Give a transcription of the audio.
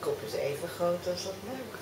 kop is even groot als dat buik.